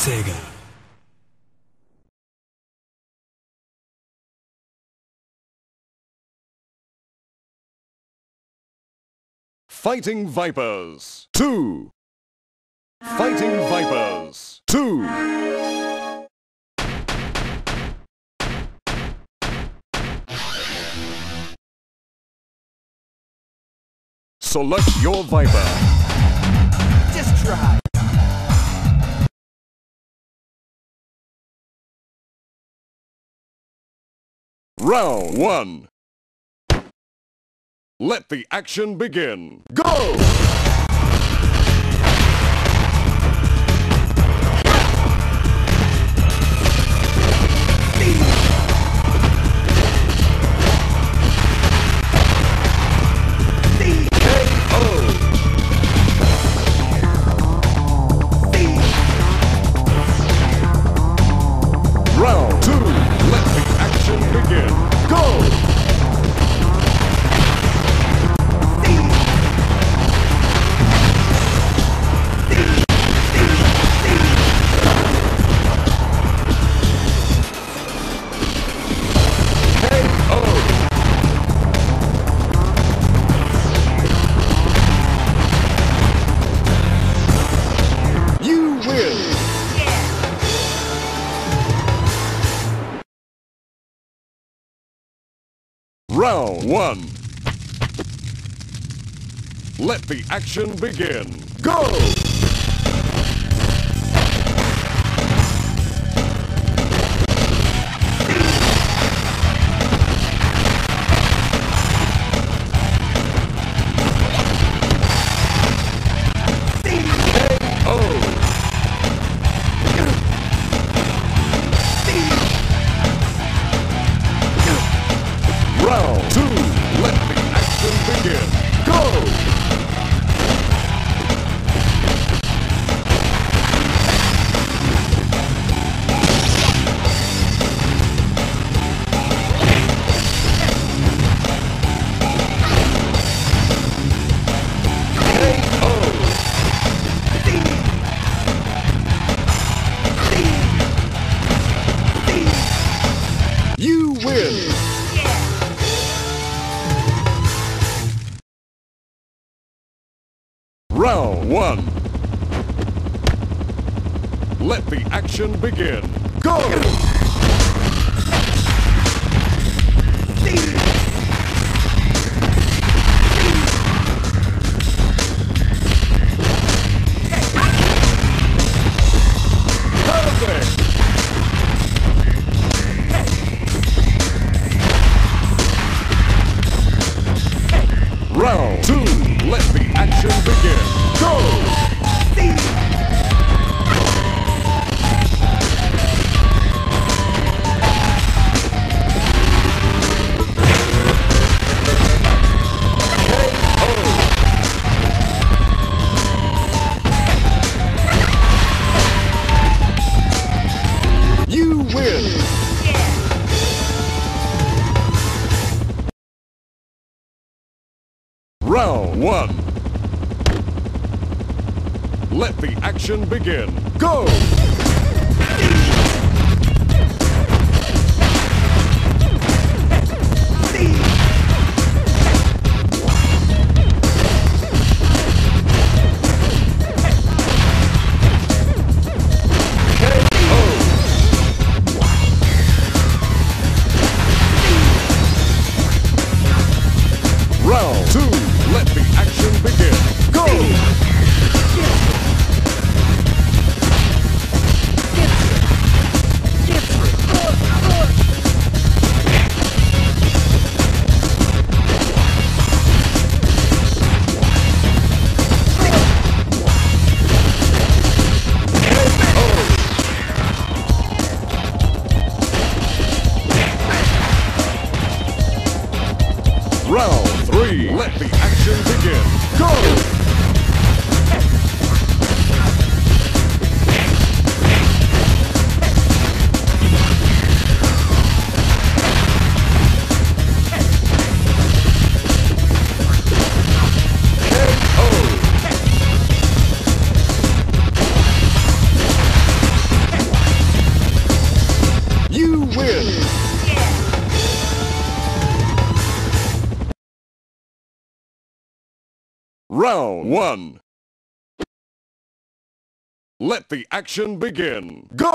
Sega. Fighting Vipers 2. Fighting Vipers 2. Select your Viper. Just Round 1. Let the action begin. Go! Round 1. Let the action begin. Go! Action begin. Go! 1. Let the action begin. Go! Round three. Let the action begin. Go! Round one. Let the action begin. Go!